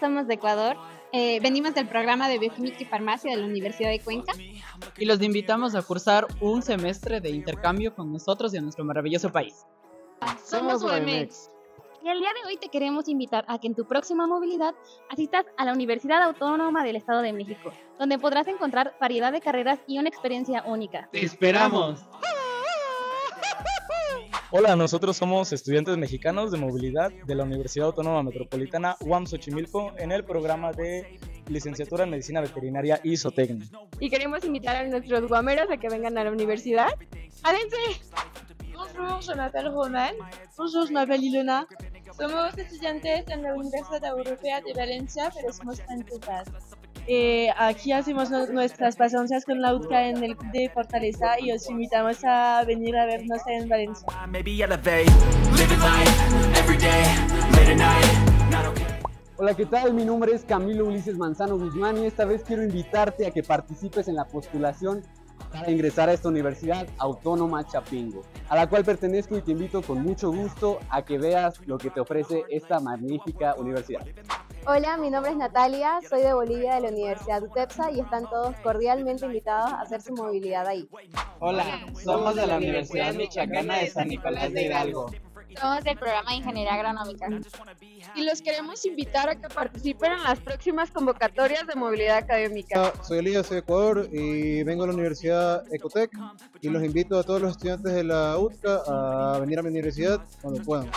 Somos de Ecuador. Eh, venimos del programa de Bioquímica y Farmacia de la Universidad de Cuenca. y los invitamos a cursar un semestre de intercambio con nosotros y a nuestro maravilloso país. Somos UMX. Y el día de hoy te queremos invitar a que en tu próxima movilidad asistas a la Universidad Autónoma del Estado de México, donde podrás encontrar variedad de carreras y una experiencia única. ¡Te esperamos! Hola, nosotros somos estudiantes mexicanos de movilidad de la Universidad Autónoma Metropolitana UAM Xochimilco en el programa de licenciatura en medicina veterinaria y zootecnia. y queremos invitar a nuestros guameros a que vengan a la universidad. ¡Adense! Bonjour, je m'appelle Roman. Bonjour, je m'appelle Ilona. Somos estudiantes en la Universidad Europea de Valencia, pero somos francesas. Eh, aquí hacemos nu- nuestras pasantías con la UTCA en el Club de Fortaleza y os invitamos a venir a vernos en Valencia. Maybe elevate, living life every day, late at night, not okay. Hola, ¿qué tal? Mi nombre es Camilo Ulises Manzano Guzmán y esta vez quiero invitarte a que participes en la postulación para ingresar a esta Universidad Autónoma Chapingo, a la cual pertenezco y te invito con mucho gusto a que veas lo que te ofrece esta magnífica universidad. Hola, mi nombre es Natalia, soy de Bolivia de la Universidad UTEPSA y están todos cordialmente invitados a hacer su movilidad ahí. Hola, somos de la Universidad Michoacana de San Nicolás de Hidalgo. Somos del programa de Ingeniería Agronómica. Y los queremos invitar a que participen en las próximas convocatorias de movilidad académica. Soy Elías, soy de Ecuador y vengo a la Universidad Ecotec y los invito a todos los estudiantes de la UTCA a venir a mi universidad cuando puedan.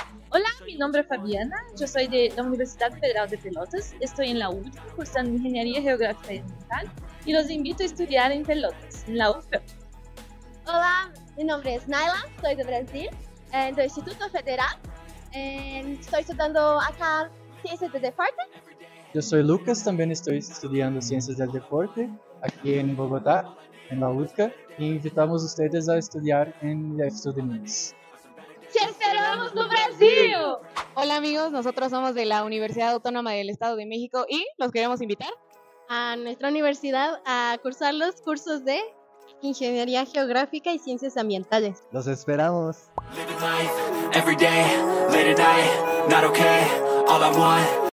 Nombre es Fabiana. Yo soy de la Universidad Federal de Pelotas. Estoy en la UTCA cursando Ingeniería Geográfica y Ambiental y los invito a estudiar en Pelotas, en la UFPE. Hola, mi nombre es Naila, soy de Brasil, eh, del Instituto Federal. Eh, estoy estudiando acá Ciencias de Deporte. Yo soy Lucas, también estoy estudiando Ciencias del Deporte aquí en Bogotá, en la UTCA, y invitamos a ustedes a estudiar en Instituto de Minas. ¡Te esperamos no! Hola amigos, nosotros somos de la Universidad Autónoma del Estado de México y los queremos invitar a nuestra universidad a cursar los cursos de Ingeniería Geográfica y Ciencias Ambientales. Los esperamos.